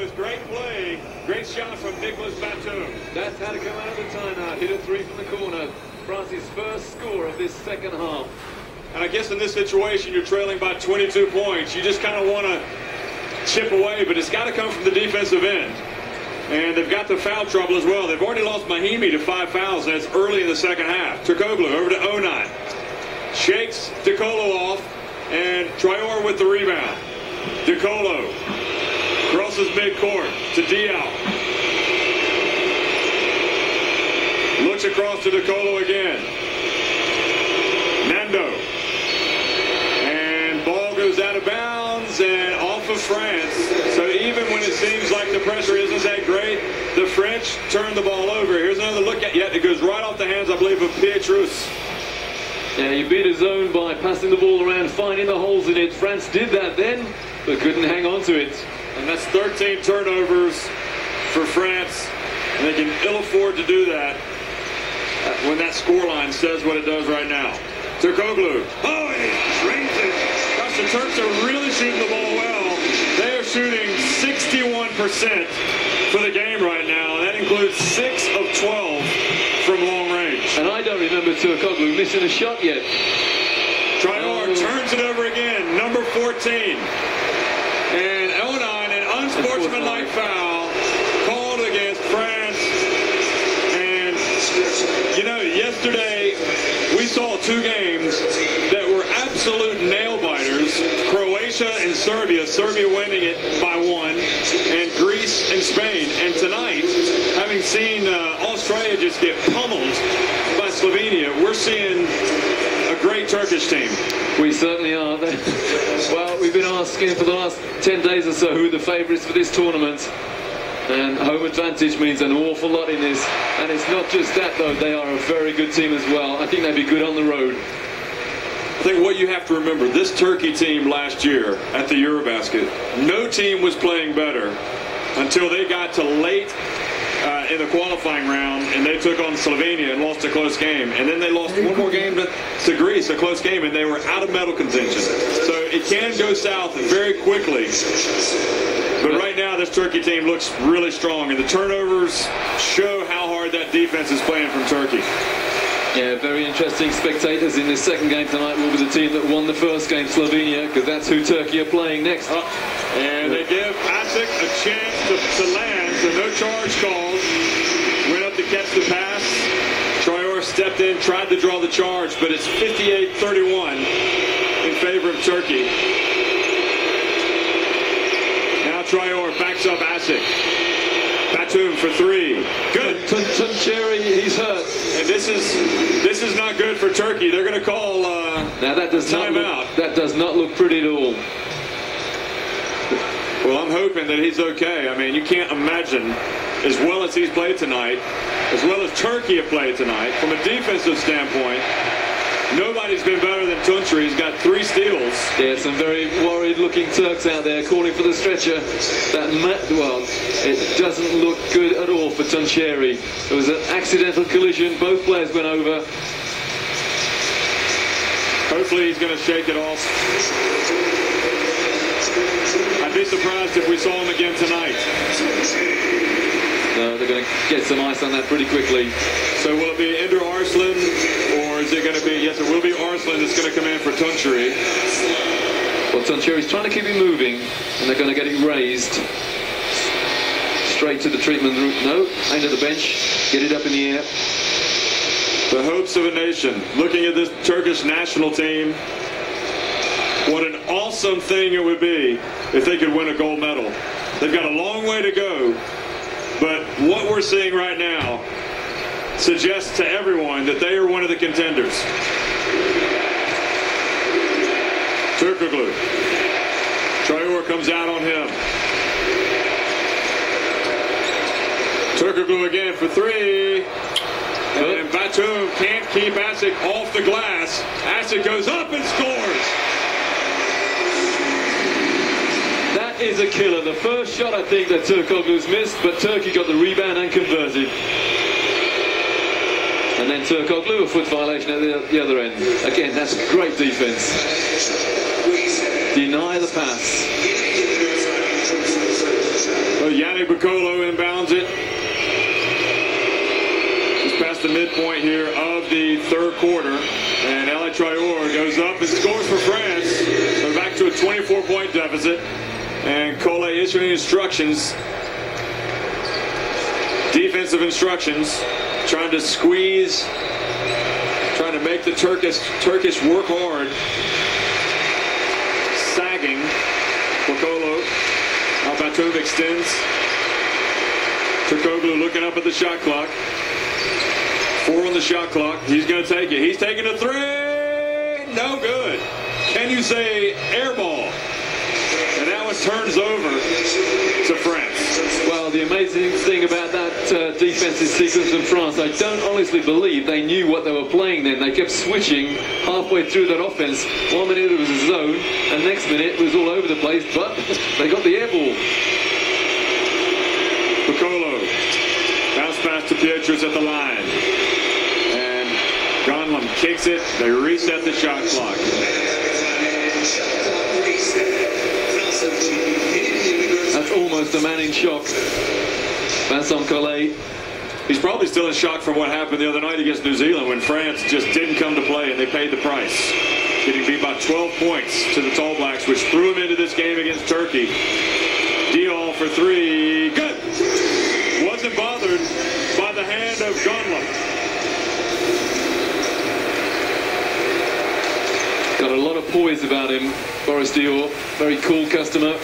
goes. Great play. Great shot from Nicolas Batum. That's how to come out of the timeout. Hit a three from the corner. France's first score of this second half. And I guess in this situation, you're trailing by 22 points. You just kind of want to chip away, but it's got to come from the defensive end. And they've got the foul trouble as well. They've already lost Mahinmi to five fouls, That's early in the second half. Turkoglu over to Onan. Shakes DeColo off, and Traore with the rebound. DeColo crosses midcourt to Diaw. Looks across to DeColo again. Nando. And ball goes out of bounds and off of France. So even when it seems like the pressure isn't that great, the French turn the ball over. Here's another look at it. It goes right off the hands, I believe, of Pietrus. Yeah, you beat a zone by passing the ball around, finding the holes in it. France did that then, but couldn't hang on to it. And that's 13 turnovers for France. And they can ill afford to do that uh, when that scoreline says what it does right now. Turkoglu. Oh, and he drains it. Gosh, the Turks are really shooting the ball well. They are shooting 61% for the game right now. And that includes 6 of 12 from long range. And I don't remember Turkoglu missing a shot yet. Traore oh. turns it over again, number 14. And Onan, an unsportsmanlike foul called against France. And, you know, yesterday we saw two games that were absolute nail biters. Croatia and Serbia, Serbia winning it by one, and Greece and Spain. And tonight, having seen uh, Australia just get pummeled by Slovenia, we're seeing a great Turkish team. We certainly are. well, we've been asking for the last 10 days or so who the favourites for this tournament. And home advantage means an awful lot in this. And it's not just that, though. They are a very good team as well. I think they'd be good on the road. I think what you have to remember, this Turkey team last year at the Eurobasket, no team was playing better until they got to late uh, in the qualifying round, and they took on Slovenia and lost a close game. And then they lost one more game to, to Greece, a close game, and they were out of medal contention. So it can go south very quickly. But right now, this Turkey team looks really strong, and the turnovers show how hard that defense is playing from Turkey. Yeah, very interesting spectators in this second game tonight will be the team that won the first game, Slovenia, because that's who Turkey are playing next. Oh, and they give Asik a chance to, to land, so no charge called. Went up to catch the pass. Traore stepped in, tried to draw the charge, but it's 58-31 in favor of Turkey. Now Traore backs up Asik. Batum for three. Good. Tunçeri, he's hurt. And this is this is not good for Turkey. They're going to call uh, now that does not look, out. That does not look pretty at all. Well, I'm hoping that he's okay. I mean, you can't imagine as well as he's played tonight, as well as Turkey have played tonight, from a defensive standpoint. Nobody's been better than Tunçeri. He's got three steals. Yeah, some very worried-looking Turks out there calling for the stretcher. That well, it doesn't look good at all for Tunçeri. It was an accidental collision. Both players went over. Hopefully he's going to shake it off. Be surprised if we saw him again tonight. No, they're going to get some ice on that pretty quickly. So will it be Ender Arslan, or is it going to be, yes, it will be Arslan that's going to come in for Tunçeri. Well, Tunçeri's trying to keep him moving, and they're going to get it raised. Straight to the treatment room. No, into the bench. Get it up in the air. The hopes of a nation. Looking at this Turkish national team, what an awesome thing it would be if they could win a gold medal. They've got a long way to go, but what we're seeing right now suggests to everyone that they are one of the contenders. Turkoglu. Traore comes out on him. Turkoglu again for three. And Batum can't keep Asik off the glass. Asik goes up and scores. Is a killer. The first shot I think that Turkoglu's missed, but Turkey got the rebound and converted. And then Turkoglu, a foot violation at the, the other end. Again, that's great defense. Deny the pass. Well, Bokolo inbounds it. Just past the midpoint here of the third quarter. And Eli Traore goes up and scores for France. They're back to a 24 point deficit. And Collet issuing instructions, defensive instructions, trying to squeeze, trying to make the Turkish Turkish work hard. Sagging. for Bokolo. Albatum extends. Turkoglu looking up at the shot clock. Four on the shot clock. He's going to take it. He's taking a three. No good. Can you say air ball? And that one turns over to France. Well, the amazing thing about that uh, defensive sequence in France, I don't honestly believe they knew what they were playing then. They kept switching halfway through that offense. One minute it was a zone, and next minute it was all over the place, but they got the air ball. Bokolo. Bounce pass to Pietrus at the line. And Gönlüm kicks it. They reset the shot clock. Almost a man in shock. Vincent Collet. He's probably still in shock from what happened the other night against New Zealand when France just didn't come to play and they paid the price. Getting beat by 12 points to the Tall Blacks, which threw him into this game against Turkey. Diaw for three. Good. Wasn't bothered by the hand of Gönlüm. Got a lot of poise about him, Boris Diaw. Very cool customer.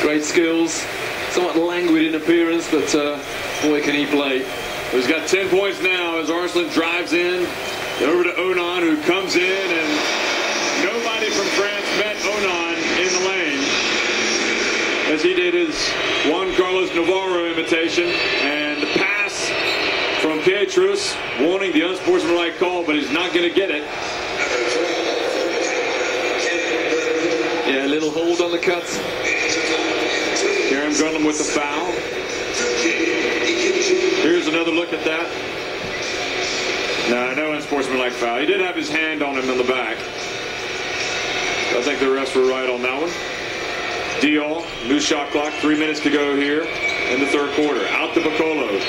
Great skills. Somewhat languid in appearance, but uh, boy, can he play. He's got 10 points now as Arslan drives in. Over to Onan, who comes in, and nobody from France met Onan in the lane. As he did his Juan Carlos Navarro imitation, and the pass from Pietrus, wanting the unsportsmanlike call, but he's not going to get it. Little hold on the cuts. Kerem Gönlüm with the foul. Here's another look at that. No, no unsportsmanlike foul. He did have his hand on him in the back. I think the refs were right on that one. Diaw, new shot clock, three minutes to go here in the third quarter. Out to Bokolo.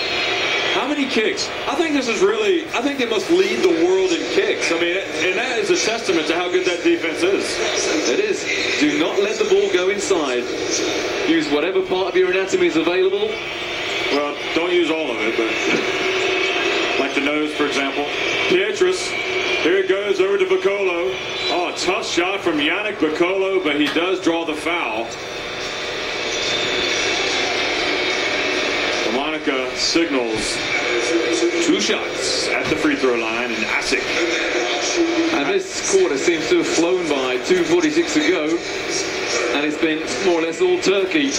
How many kicks? I think this is really, I think they must lead the world in kicks. I mean, and that is a testament to how good that defense is. It is. Do not let the ball go inside. Use whatever part of your anatomy is available. Well, don't use all of it, but like the nose, for example. Pietrus, here it goes over to Bokolo. Oh, tough shot from Yannick Bokolo, but he does draw the foul. Signals two shots at the free throw line, and Asik. And this quarter seems to have flown by 2.46 to go. And it's been more or less all Turkey.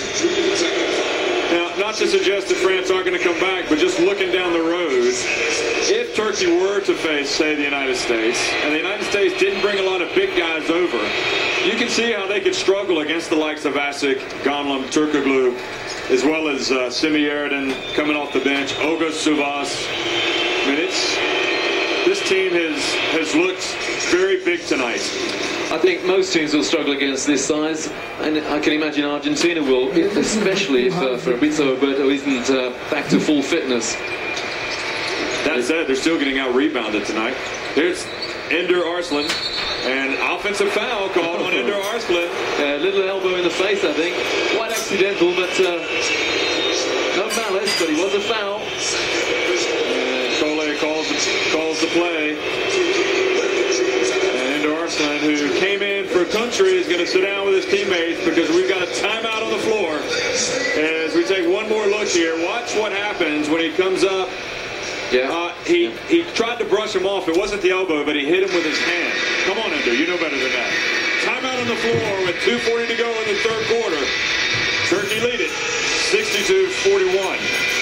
Now, not to suggest that France aren't going to come back, but just looking down the road, if Turkey were to face, say, the United States, and the United States didn't bring a lot of big guys over, you can see how they could struggle against the likes of Asik, Gönlüm, Turkoglu, as well as uh, Semih Erden coming off the bench, Oğuz Savaş. I mean, it's this team has has looked very big tonight. I think most teams will struggle against this size, and I can imagine Argentina will, especially if uh, Fabricio Oberto isn't uh, back to full fitness. That said, they're still getting out rebounded tonight. Here's Ender Arslan, and offensive foul called on Ender Arslan. A little elbow in the face, I think. Quite accidental, but uh, no malice, but he was a foul. And Collet calls calls the play. And Ender Arslan, who came in for Tunçeri, is going to sit down with his teammates because we've got a timeout on the floor. As we take one more look here, watch what happens when he comes up. Yeah. Uh, he he tried to brush him off. It wasn't the elbow, but he hit him with his hand. Come on, Ender, you know better than that. Timeout on the floor with 2:40 to go in the third quarter. Turkey lead it, 62-41.